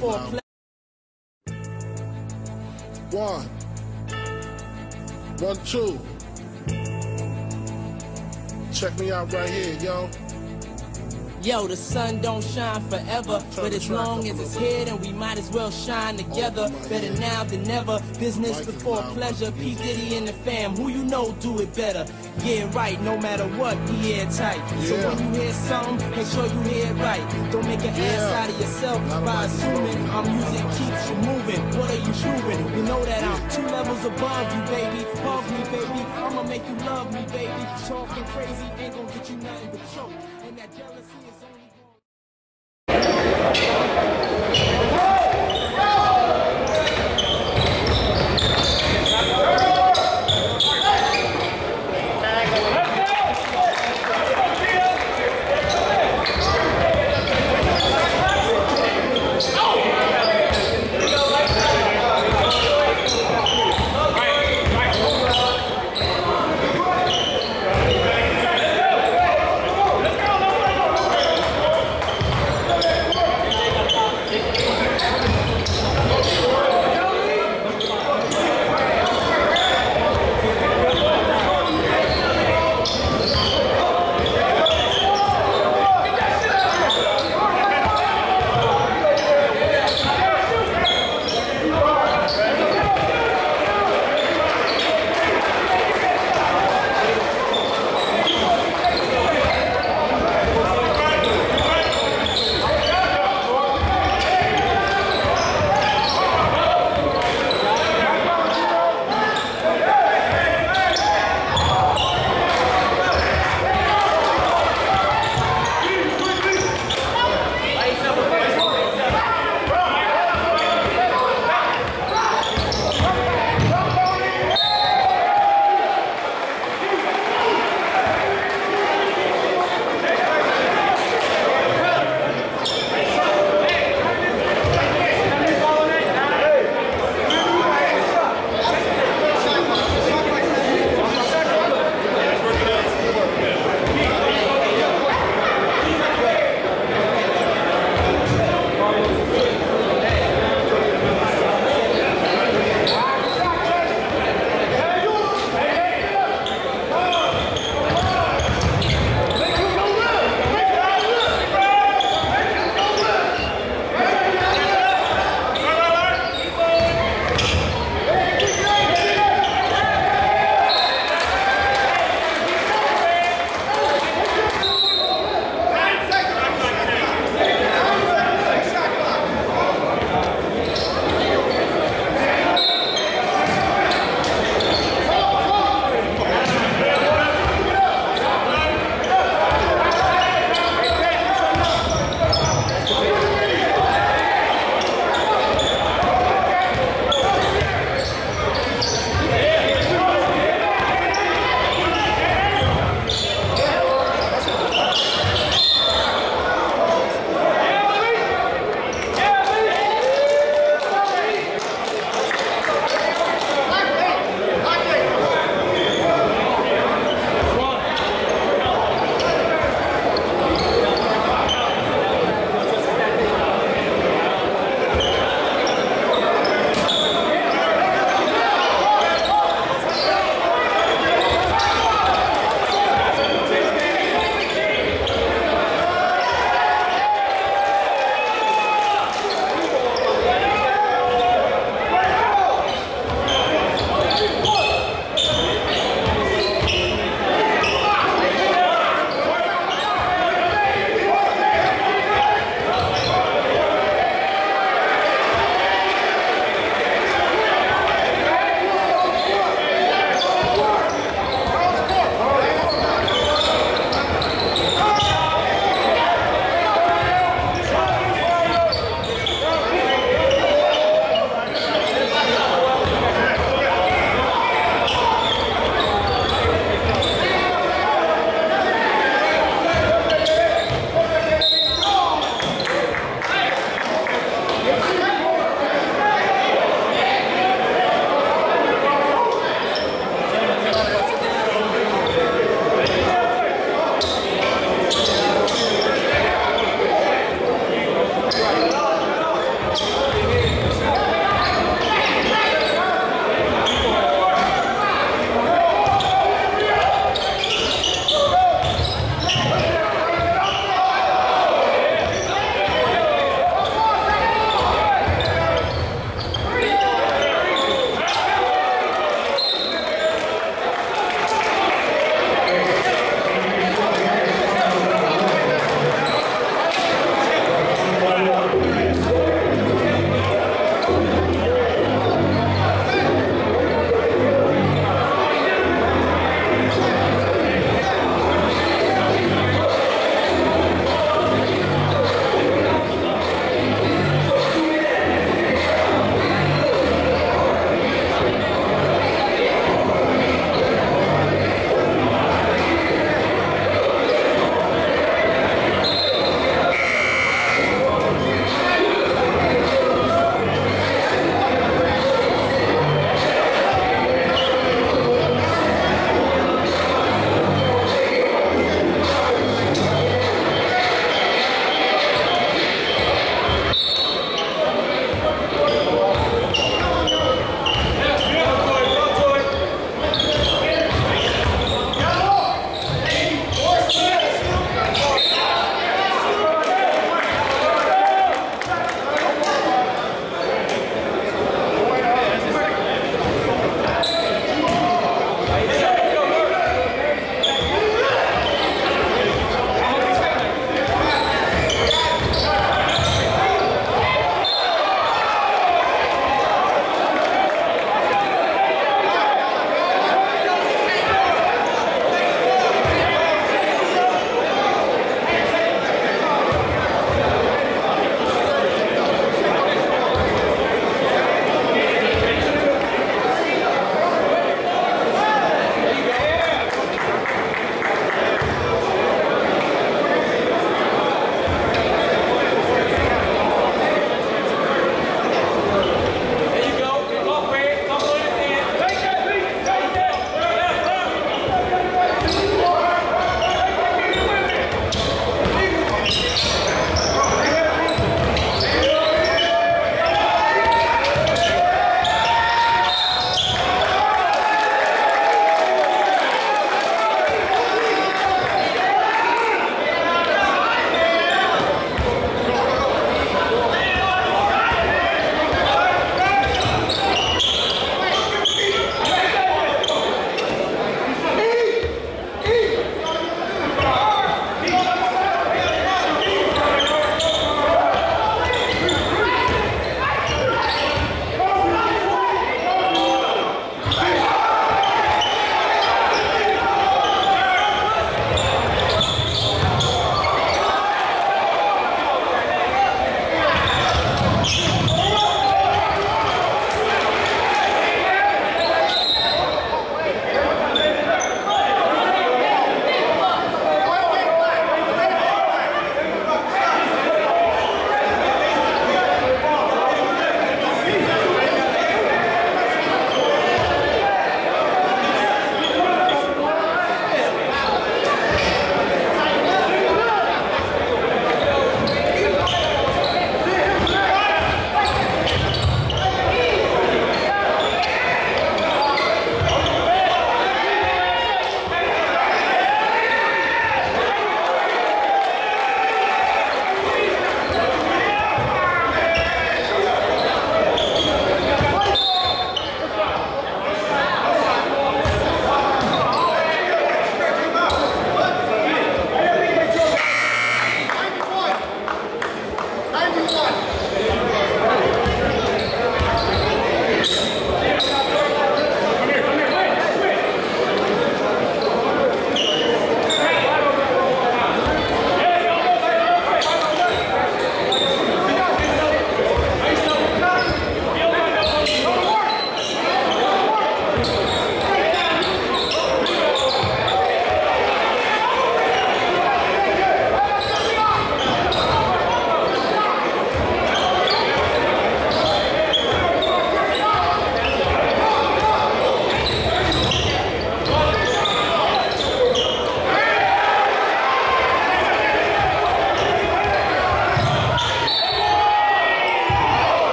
play. One. One, two. Check me out right here, yo. Yo, the sun don't shine forever, but as long as it's here, then we might as well shine together. Better now than never. Business before pleasure. P Diddy and the fam, who you know do it better. Yeah, right. No matter what, we airtight. So when you hear something, make sure you hear it right. Don't make an ass out of yourself by assuming our music keeps you moving. What are you proving? You know that I'm two levels above you, baby. Hug me, baby. I'ma make you love me, baby. Talking crazy ain't gonna get you nothing but choke. And that jealousy